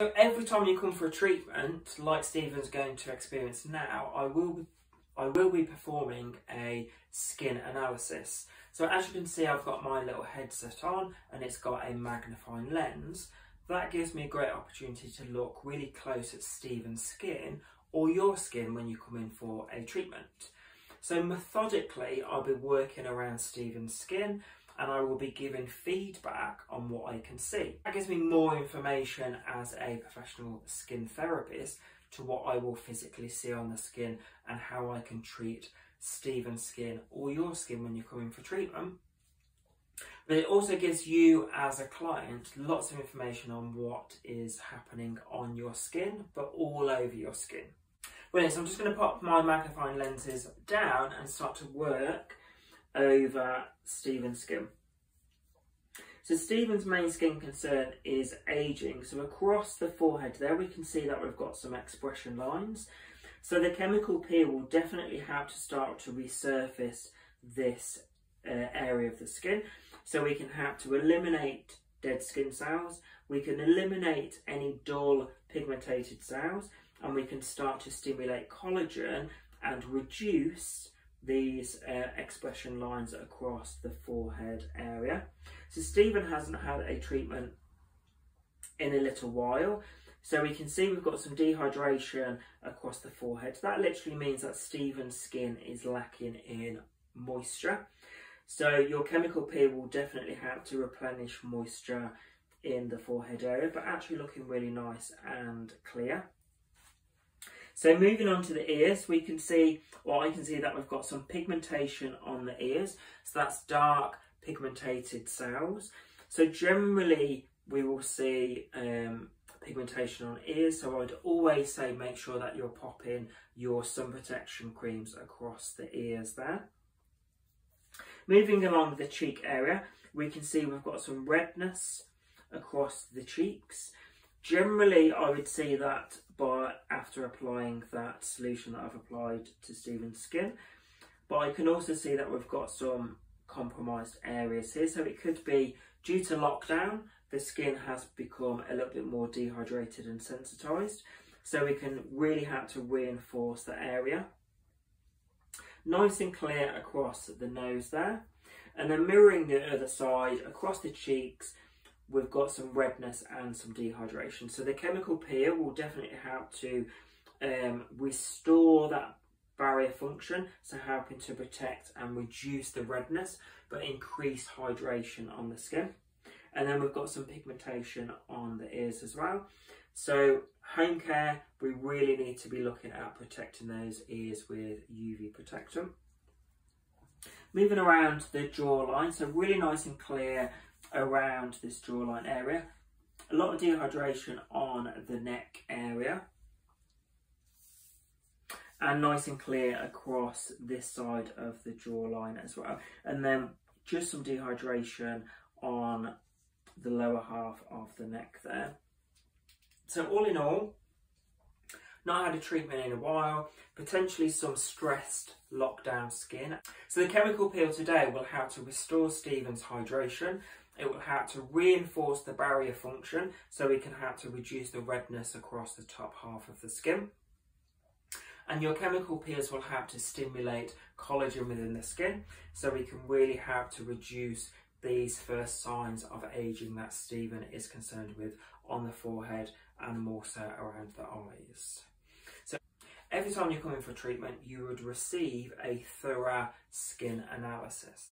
So every time you come for a treatment, like Stephen's going to experience now, I will I will be performing a skin analysis. So as you can see, I've got my little headset on and it's got a magnifying lens. That gives me a great opportunity to look really close at Stephen's skin or your skin when you come in for a treatment. So methodically, I'll be working around Stephen's skin and I will be giving feedback on what I can see. That gives me more information as a professional skin therapist to what I will physically see on the skin and how I can treat Stephen's skin or your skin when you're coming for treatment. But it also gives you as a client lots of information on what is happening on your skin, but all over your skin. Brilliant, so I'm just going to pop my magnifying lenses down and start to work over Stephen's skin. So Stephen's main skin concern is aging. So across the forehead there, we can see that we've got some expression lines. So the chemical peel will definitely have to start to resurface this uh, area of the skin. So we can have to eliminate dead skin cells. We can eliminate any dull pigmentated cells and we can start to stimulate collagen and reduce these uh, expression lines across the forehead area. So Stephen hasn't had a treatment in a little while. So we can see we've got some dehydration across the forehead. That literally means that Stephen's skin is lacking in moisture. So your chemical peel will definitely have to replenish moisture in the forehead area, but actually looking really nice and clear. So moving on to the ears, we can see, or I can see that we've got some pigmentation on the ears. So that's dark pigmentated cells. So generally we will see um, pigmentation on ears. So I'd always say make sure that you're popping your sun protection creams across the ears there. Moving along the cheek area, we can see we've got some redness across the cheeks. Generally, I would see that by after applying that solution that I've applied to Stephen's skin. But I can also see that we've got some compromised areas here. So it could be due to lockdown, the skin has become a little bit more dehydrated and sensitized. So we can really have to reinforce the area. Nice and clear across the nose there. And then mirroring the other side across the cheeks, we've got some redness and some dehydration. So the chemical peel will definitely help to um, restore that barrier function, so helping to protect and reduce the redness, but increase hydration on the skin. And then we've got some pigmentation on the ears as well. So home care, we really need to be looking at protecting those ears with UV protectant. Moving around the jawline, so really nice and clear around this jawline area. A lot of dehydration on the neck area. And nice and clear across this side of the jawline as well. And then just some dehydration on the lower half of the neck there. So all in all, not had a treatment in a while, potentially some stressed lockdown skin. So the chemical peel today will help to restore Stephen's hydration it will help to reinforce the barrier function so we can help to reduce the redness across the top half of the skin. And your chemical peels will help to stimulate collagen within the skin so we can really help to reduce these first signs of aging that Stephen is concerned with on the forehead and more so around the eyes. So every time you come in for treatment, you would receive a thorough skin analysis.